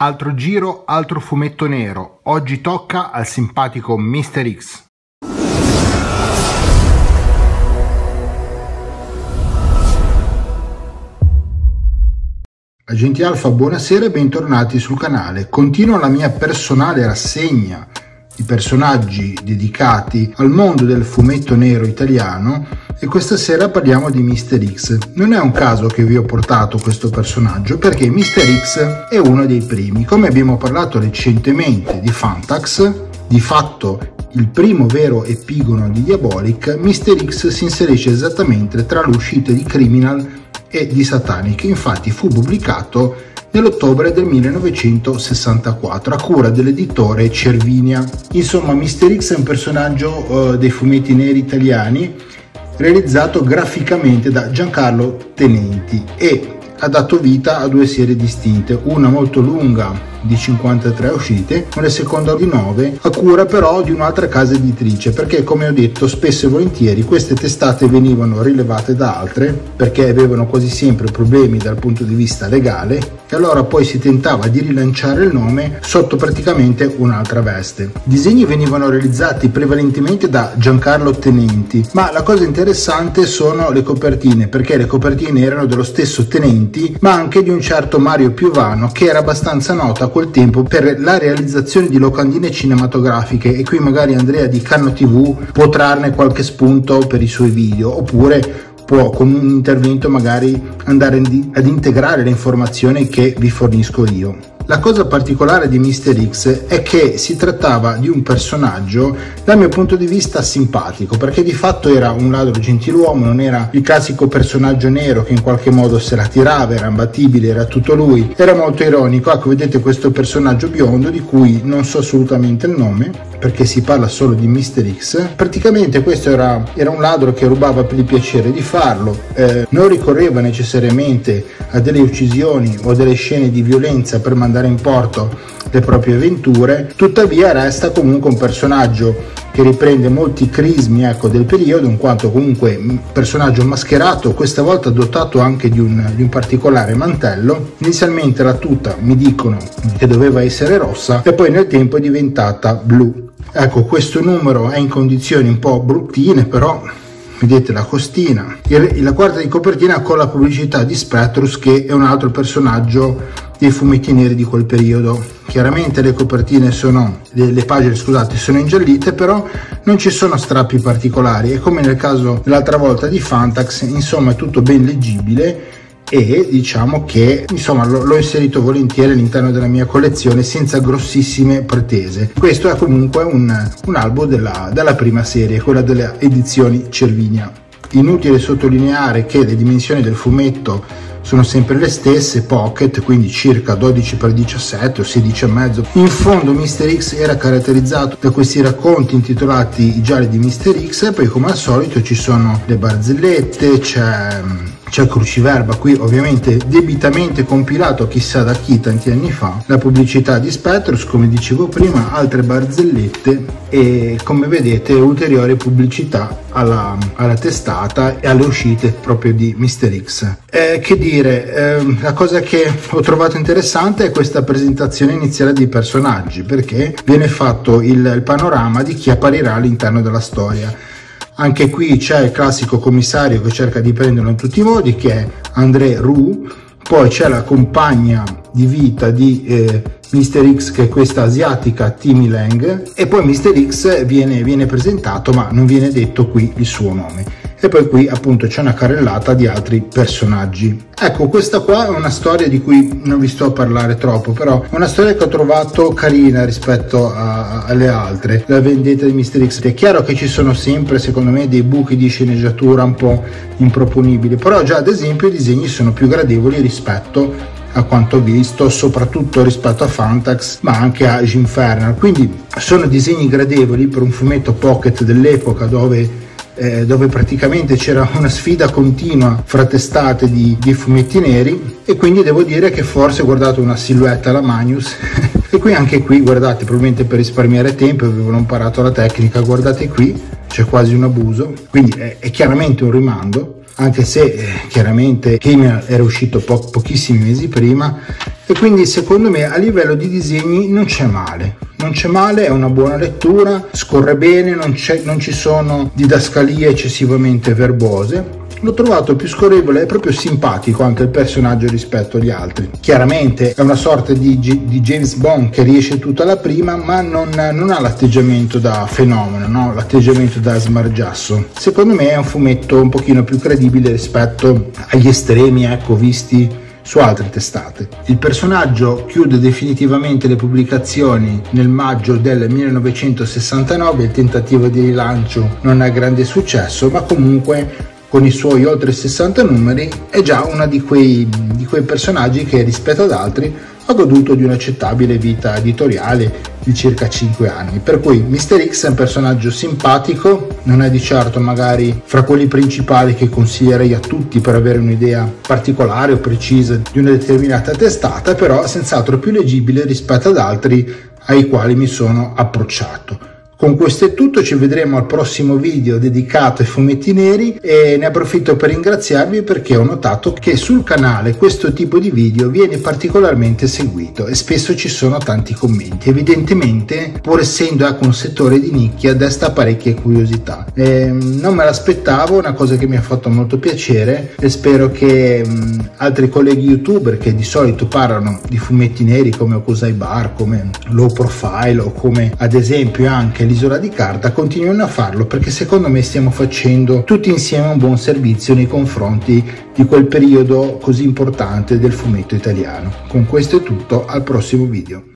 Altro giro, altro fumetto nero. Oggi tocca al simpatico Mr. X. Agenti Alfa, buonasera e bentornati sul canale. Continuo la mia personale rassegna di personaggi dedicati al mondo del fumetto nero italiano e questa sera parliamo di Mr. X. Non è un caso che vi ho portato questo personaggio perché Mr. X è uno dei primi. Come abbiamo parlato recentemente di Fantax, di fatto il primo vero epigono di Diabolic, Mr. X si inserisce esattamente tra l'uscita di Criminal e di Satanic, infatti fu pubblicato nell'ottobre del 1964 a cura dell'editore Cervinia. Insomma, Mister X è un personaggio uh, dei fumetti neri italiani realizzato graficamente da Giancarlo Tenenti e ha dato vita a due serie distinte, una molto lunga di 53 uscite, una seconda di 9, a cura però di un'altra casa editrice, perché come ho detto spesso e volentieri queste testate venivano rilevate da altre perché avevano quasi sempre problemi dal punto di vista legale e allora poi si tentava di rilanciare il nome sotto praticamente un'altra veste. I disegni venivano realizzati prevalentemente da Giancarlo Tenenti, ma la cosa interessante sono le copertine, perché le copertine erano dello stesso Tenenti, ma anche di un certo Mario Piovano che era abbastanza nota quel tempo per la realizzazione di locandine cinematografiche e qui magari Andrea di Canno TV può trarne qualche spunto per i suoi video oppure può con un intervento magari andare ad integrare le informazioni che vi fornisco io. La cosa particolare di Mr. X è che si trattava di un personaggio dal mio punto di vista simpatico, perché di fatto era un ladro gentiluomo, non era il classico personaggio nero che in qualche modo se la tirava, era imbattibile, era tutto lui, era molto ironico. Ecco, vedete questo personaggio biondo di cui non so assolutamente il nome, perché si parla solo di Mr. X. Praticamente questo era, era un ladro che rubava per il piacere di farlo, eh, non ricorreva necessariamente a delle uccisioni o delle scene di violenza per mandare in porto le proprie avventure, tuttavia resta comunque un personaggio che riprende molti crismi ecco, del periodo, in quanto comunque un personaggio mascherato, questa volta dotato anche di un, di un particolare mantello. Inizialmente la tuta mi dicono che doveva essere rossa e poi nel tempo è diventata blu. Ecco, questo numero è in condizioni un po' bruttine, però vedete la costina. La quarta di copertina con la pubblicità di Spectrus che è un altro personaggio dei fumetti neri di quel periodo. Chiaramente le copertine sono, le, pagine scusate, sono ingiallite, però non ci sono strappi particolari e come nel caso dell'altra volta di Fantax, insomma è tutto ben leggibile e diciamo che insomma l'ho inserito volentieri all'interno della mia collezione senza grossissime pretese. Questo è comunque un, un albo della, della prima serie, quella delle edizioni Cervinia. Inutile sottolineare che le dimensioni del fumetto sono sempre le stesse, pocket, quindi circa 12x17 o 16,5. In fondo Mr. X era caratterizzato da questi racconti intitolati I gialli di Mr. X e poi come al solito ci sono le barzellette, c'è c'è cruciverba qui ovviamente debitamente compilato chissà da chi tanti anni fa la pubblicità di Spectros come dicevo prima altre barzellette e come vedete ulteriore pubblicità alla, alla testata e alle uscite proprio di Mr. X eh, che dire eh, la cosa che ho trovato interessante è questa presentazione iniziale dei personaggi perché viene fatto il, il panorama di chi apparirà all'interno della storia anche qui c'è il classico commissario che cerca di prenderlo in tutti i modi, che è André Roux, poi c'è la compagna di vita di eh, Mr. X che è questa asiatica Timmy Lang e poi Mr. X viene, viene presentato ma non viene detto qui il suo nome e poi qui appunto c'è una carrellata di altri personaggi. Ecco, questa qua è una storia di cui non vi sto a parlare troppo, però è una storia che ho trovato carina rispetto a, alle altre. La vendetta di Mr. X. È chiaro che ci sono sempre, secondo me, dei buchi di sceneggiatura un po' improponibili, però già ad esempio i disegni sono più gradevoli rispetto a quanto visto, soprattutto rispetto a Fantax, ma anche a Ginfernal. Quindi sono disegni gradevoli per un fumetto pocket dell'epoca dove eh, dove praticamente c'era una sfida continua fra testate di, di, fumetti neri e quindi devo dire che forse ho guardato una silhouette alla Magnus. E qui anche qui guardate probabilmente per risparmiare tempo avevano imparato la tecnica guardate qui c'è quasi un abuso. Quindi è, è chiaramente un rimando anche se eh, chiaramente Game era uscito po- pochissimi mesi prima e quindi secondo me a livello di disegni non c'è male non c'è male, è una buona lettura, scorre bene, non, non ci sono didascalie eccessivamente verbose l'ho trovato più scorrevole e proprio simpatico anche il personaggio rispetto agli altri. Chiaramente è una sorta di, di James Bond che riesce tutta la prima, ma non, non ha l'atteggiamento da fenomeno, no? l'atteggiamento da smargiasso. Secondo me è un fumetto un pochino più credibile rispetto agli estremi ecco, visti su altre testate. Il personaggio chiude definitivamente le pubblicazioni nel maggio del 1969, il tentativo di rilancio non ha grande successo, ma comunque con i suoi oltre 60 numeri è già uno di quei, di quei personaggi che rispetto ad altri ha goduto di un'accettabile vita editoriale di circa 5 anni. Per cui Mr. X è un personaggio simpatico, non è di certo magari fra quelli principali che consiglierei a tutti per avere un'idea particolare o precisa di una determinata testata, però senz'altro più leggibile rispetto ad altri ai quali mi sono approcciato. Con questo è tutto, ci vedremo al prossimo video dedicato ai fumetti neri e ne approfitto per ringraziarvi perché ho notato che sul canale questo tipo di video viene particolarmente seguito e spesso ci sono tanti commenti. Evidentemente, pur essendo ecco, un settore di nicchia, desta parecchie curiosità. E, non me l'aspettavo, una cosa che mi ha fatto molto piacere e spero che mh, altri colleghi youtuber che di solito parlano di fumetti neri come Okusai Bar, come Low Profile o come ad esempio anche l'isola di carta continuino a farlo perché secondo me stiamo facendo tutti insieme un buon servizio nei confronti di quel periodo così importante del fumetto italiano. Con questo è tutto, al prossimo video.